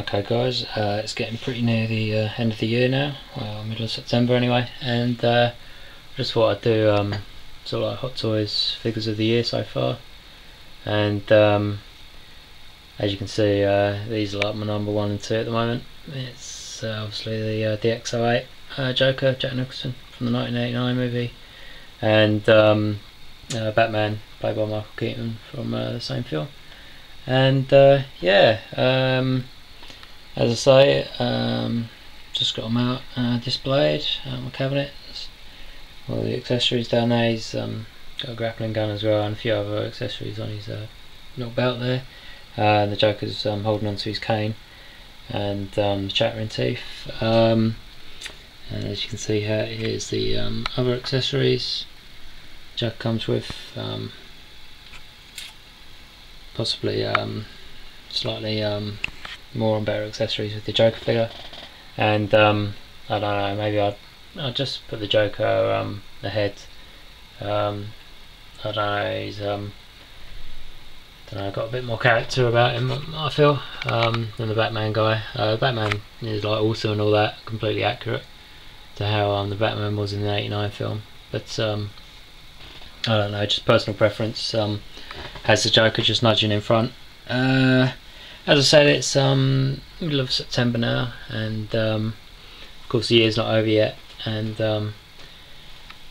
Okay guys, uh, it's getting pretty near the uh, end of the year now, well middle of September anyway, and uh, just thought I'd do um, sort of like Hot Toys figures of the year so far, and um, as you can see uh, these are like my number one and two at the moment. It's uh, obviously the uh, DX08 uh, Joker, Jack Nicholson from the 1989 movie, and um, Batman played by Michael Keaton from the same film, and yeah. As I say, um, just got them out uh, displayed out my cabinet. All the accessories down there. He's um, got a grappling gun as well, and a few other accessories on his uh, little belt there. Uh, the Joker's um, holding onto his cane, and um, the chattering teeth. Um, and as you can see here, here's the um, other accessories. Joker comes with um, possibly slightly more and better accessories with the Joker figure. And um, I don't know maybe I'd, I'd just put the Joker um, the head um, I don't know he's um, I don't know, got a bit more character about him I feel um, than the Batman guy. Uh, Batman is like awesome and all that completely accurate to how um, the Batman was in the 89 film. But um, I don't know just personal preference um, has the Joker just nudging in front? Uh, as I said, it's um, middle of September now, and um, of course the year's not over yet, and um,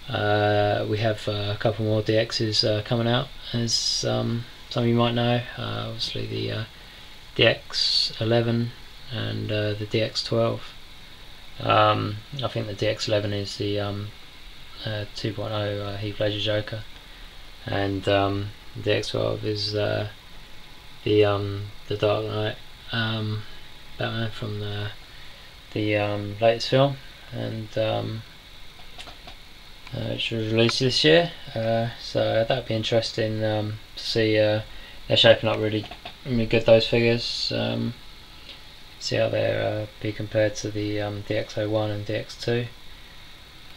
uh, we have uh, a couple more DXs uh, coming out, as um, some of you might know. Uh, obviously the uh, DX11 and uh, the DX12. Um, I think the DX11 is the um, 2.0 Heath Ledger Joker, and the DX12 is the um, the Dark Knight um, Batman from the the um, latest film, and um, uh, which was released this year. Uh, so that'd be interesting um, to see. Uh, they're shaping up really, really good. Those figures. Um, see how they're uh, be compared to the um, DX01 and DX2.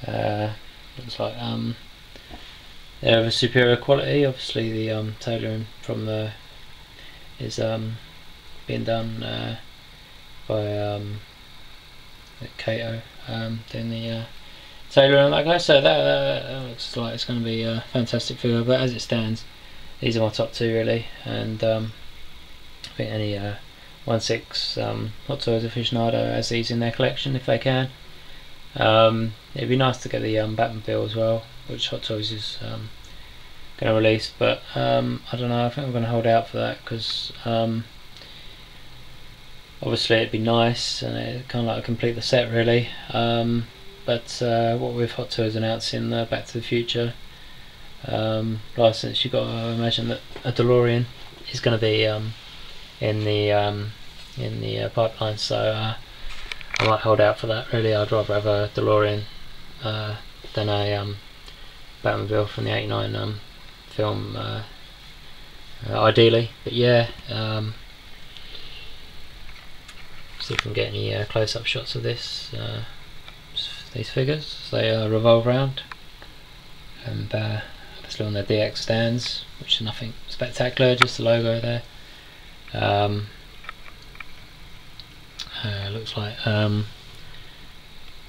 Uh, looks like um, they're of a superior quality. Obviously, the um, tailoring from the is um, being done uh, by um, Kato um, doing the uh, Taylor and that guy. So that, that, looks like it's going to be a fantastic figure. But as it stands, these are my top two really, and um, I think any uh, one six um, Hot Toys aficionado has these in their collection if they can. Um, it'd be nice to get the um, Batmobile as well, which Hot Toys is um, going to release, but um, I don't know. I think I'm going to hold out for that because um, obviously it'd be nice and it kind of like complete the set really. Um, but uh, what with Hot Toys announcing uh, Back to the Future um, license, you've got to imagine that a DeLorean is going to be um, in the um, in the uh, pipeline. So uh, I might hold out for that. Really, I'd rather have a DeLorean uh, than a Batmobile from the '89 um, film uh, uh, ideally. But yeah um, see if we can get any uh, close-up shots of this uh, these figures. They uh, revolve around and uh, obviously on their DX stands which is nothing spectacular just the logo there. Um, looks like um,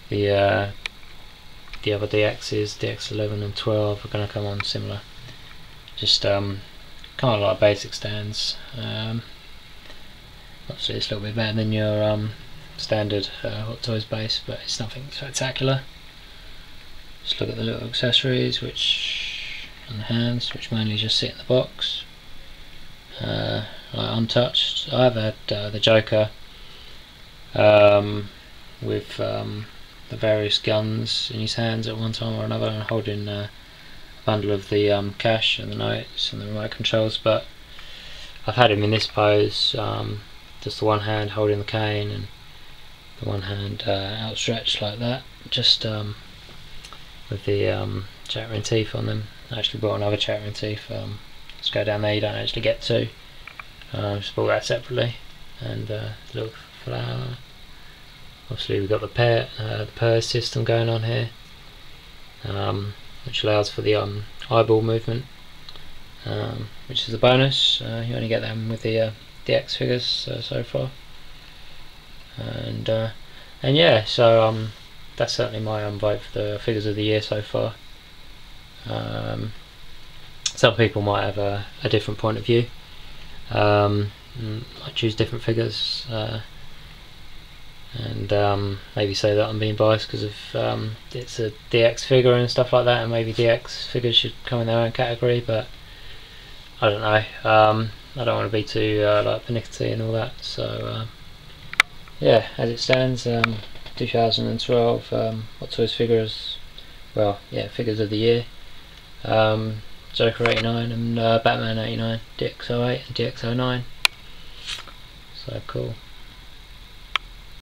the the other DXs, DX11 and 12 are going to come on similar just um, kind of like basic stands. Um, obviously it's a little bit better than your um, standard uh, Hot Toys base, but it's nothing spectacular. Just look at the little accessories, which on the hands, which mainly just sit in the box, uh, like untouched. I've had uh, the Joker um, with um, the various guns in his hands at one time or another, and holding uh, bundle of the um, cash and the notes and the remote controls but I've had him in this pose um, just the one hand holding the cane and the one hand uh, outstretched like that. Just um, with the um, chattering teeth on them. I actually bought another chattering teeth um, let's go down there. You don't actually get to um, just bought that separately. And uh, little flower. Obviously we've got the pair uh, the purse system going on here. Um, which allows for the um, eyeball movement um, which is a bonus uh, you only get them with the uh, DX figures uh, so far and uh, and yeah, so um, that's certainly my um, vote for the figures of the year so far. Um, some people might have a, a different point of view. Um, I choose different figures, uh, and um, maybe say that I'm being biased because of um, it's a DX figure and stuff like that, and maybe DX figures should come in their own category. But I don't know. Um, I don't want to be too uh, like pernickety and all that. So uh, yeah, as it stands, um, 2012 um, Hot Toys figures. Well, yeah, figures of the year. Um, Joker 89 and uh, Batman 89, DX08 and DX09. So cool.